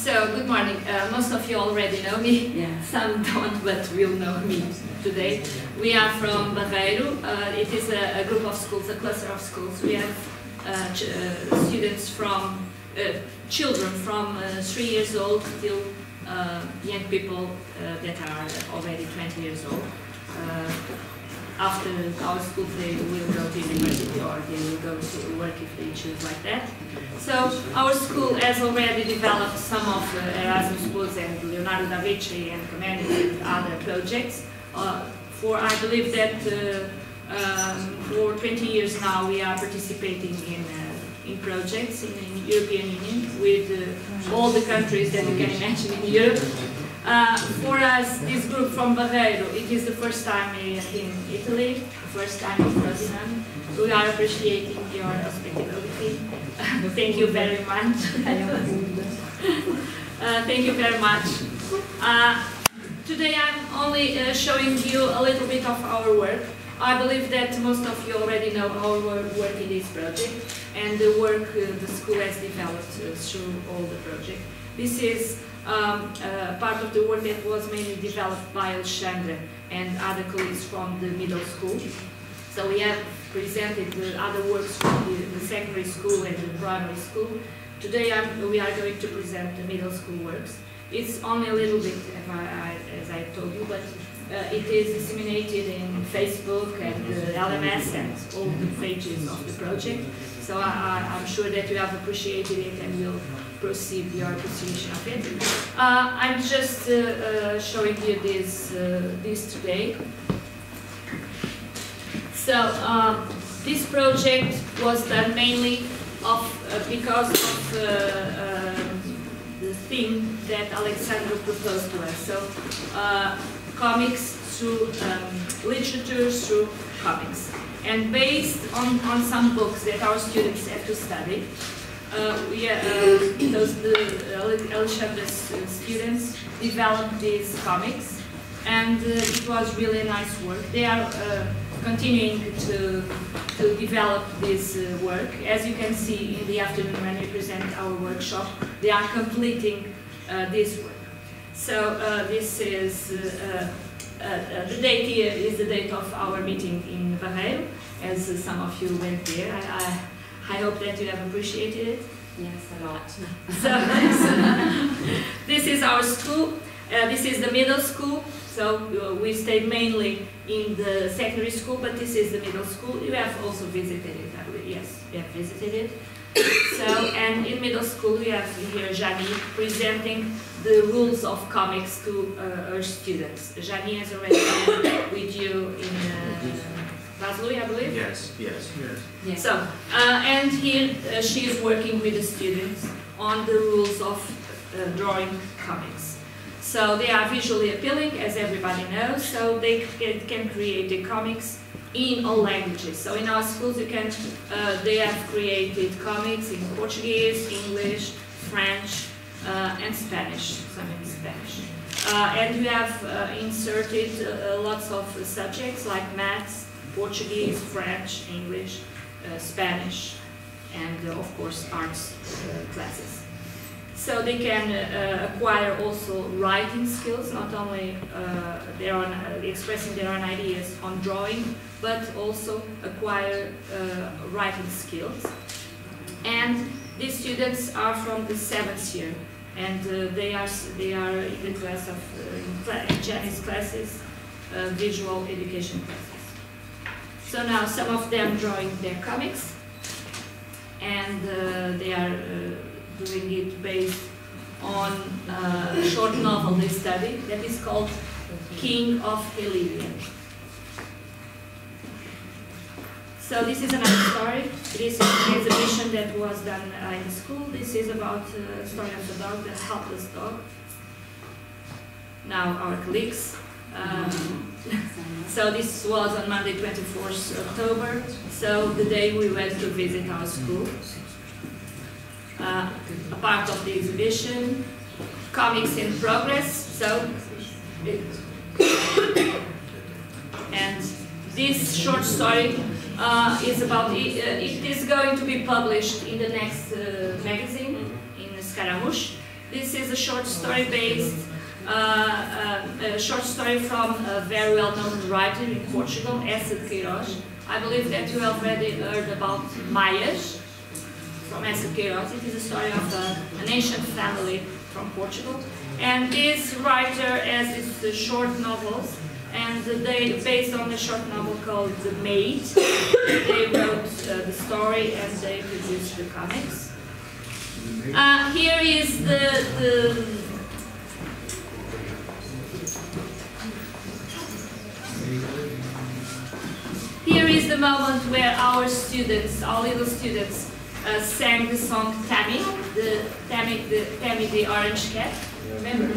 so, good morning. Uh, most of you already know me. Yeah. Some don't, but will know me today. We are from Barreiro. Uh, it is a, a, group of schools, a cluster of schools. We have uh, uh students from, uh, children from uh, three years old till young people that are already 20 years old after our school they will go to university or they will go to work if they choose like that. So our school has already developed some of uh, Erasmus schools Plus and Leonardo da Vinci and Comenius and other projects. Uh, for I believe that uh, um, for 20 years now we are participating in uh, in projects in the European Union with uh, all the countries that you can imagine in Europe. Uh, for us, this group from Barreiro, it is the first time in Italy, the first time in Frosinone. We are appreciating your hospitality. thank you very much. uh, thank you very much. Uh, today I'm only uh, showing you a little bit of our work. I believe that most of you already know our work in this project and the work uh, the school has developed through all the project. This is um, uh, part of the work that was mainly developed by Alexandra and other colleagues from the middle school. So we have presented the other works from the, the secondary school and the primary school. Today I'm, we are going to present the middle school works. It's only a little bit, I, I, as I told you, but uh, it is disseminated in Facebook and uh, LMS and all the pages of the project. So I, am sure that you have appreciated it and will proceed your appreciation of it. Uh, I'm just uh, uh, showing you this, uh, this today. So um, this project was done mainly of, uh, because of uh, the theme that Alexandra proposed to us. So comics through um, literature, through comics. And based on, on some books that our students have to study, uh, uh, those the uh, students developed these comics, and uh, it was really nice work. They are uh, continuing to to develop this work. As you can see in the afternoon when we present our workshop, they are completing this work. So this is the date here is the date of our meeting in Barreiro, as some of you went there. I, I I hope that you have appreciated it. Yes, a lot. so, this is our school. Uh, this is the middle school. So uh, we stayed mainly in the secondary school, but this is the middle school. You have also visited it, Yes, you have visited it. So, and in middle school we have here Jani presenting the rules of comics to uh, her students. Jani has already been with you in uh, Vaslui, I believe? Yes, yes, yes. yes. So, uh, and here uh, she is working with the students on the rules of uh, drawing comics. So they are visually appealing, as everybody knows, so they can, create the comics in all languages. So in our schools, you can, uh, they have created comics in Portuguese, English, French, uh, and Spanish, some in Spanish. Uh, and we have inserted lots of subjects like maths, Portuguese, French, English, uh, Spanish, and uh, of course arts uh, classes. So they can uh, acquire also writing skills, not only uh, their own, uh, expressing their own ideas on drawing, but also acquire writing skills. And these students are from the seventh year, and they are they are in the class of in Chinese classes, visual education classes. So now some of them drawing their comics, and uh, they are uh, doing it based on a short novel they study that is called King of Illyria. So this is another story. This is an exhibition that was done uh, in school. This is about uh, a story of a dog, the helpless dog. Now our colleagues. Um, so this was on Monday 24th October, so the day we went to visit our school. Uh, a part of the exhibition, comics in progress, so and this short story uh, is about, it, uh, it is going to be published in the next uh, magazine, in Scaramouche, This is a short story based, uh, uh, a short story from a very well-known writer in Portugal, Eça de Queiroz. I believe that you already heard about Maias from Eça. It is a story of a, an ancient family from Portugal. And this writer has these uh, short novels, and they, based on a short novel called The Maid, they wrote uh, the story and they produced the comics. Uh, here is the, the Here is the moment where our students, our little students, uh, sang the song Tammy, the Tammy, the Tammy the Orange Cat. Remember?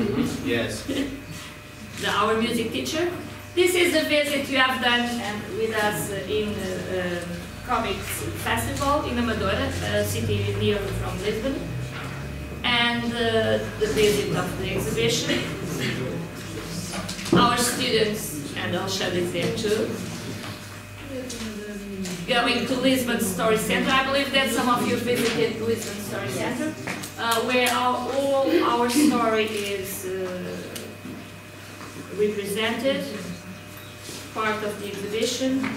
Yes. the, our music teacher. This is the visit you have done and with us uh, in uh, um Comics Festival in Amadora, a city near from Lisbon, and uh, the visit of the exhibition. Our students, and I'll show this there too, going to Lisbon Story Center. I believe that some of you visited Lisbon Story Center, uh, where our, all our story is uh, represented, part of the exhibition,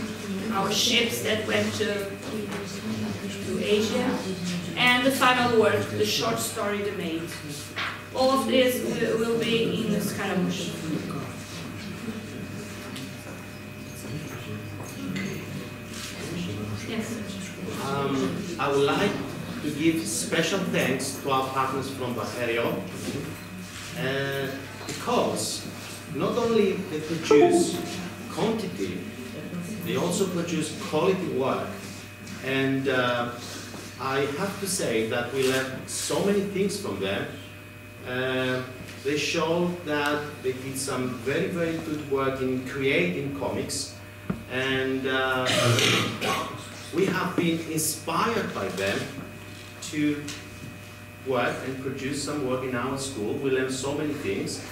our ships that went to, to Asia, and the final work, the short story, The Maid. All of this will, will be in the Scaramouche. Yes. Um, I would like to give special thanks to our partners from Barreiro, uh, because not only they produce quantity, they also produce quality work. And uh, I have to say that we learned so many things from them. Uh, they showed that they did some very, very good work in creating comics. And uh, we have been inspired by them to work and produce some work in our school. We learned so many things.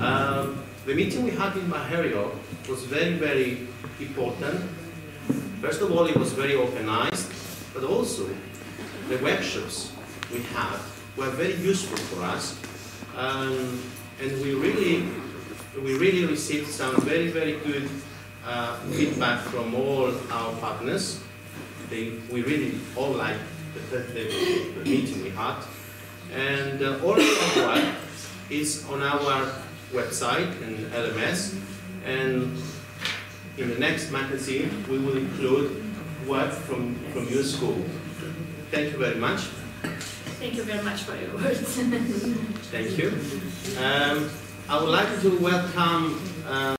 Um, the meeting we had in Barreiro was very, very important. First of all, it was very organized, but also the workshops we had were very useful for us. Um, and we really, we really received some very, very good uh, feedback from all our partners. They, we really all liked the, the meeting we had. And uh, all of work is on our website in LMS. And in the next magazine, we will include work from, from your school. Thank you very much. Thank you very much for your words. Thank you. Um, I would like to welcome uh,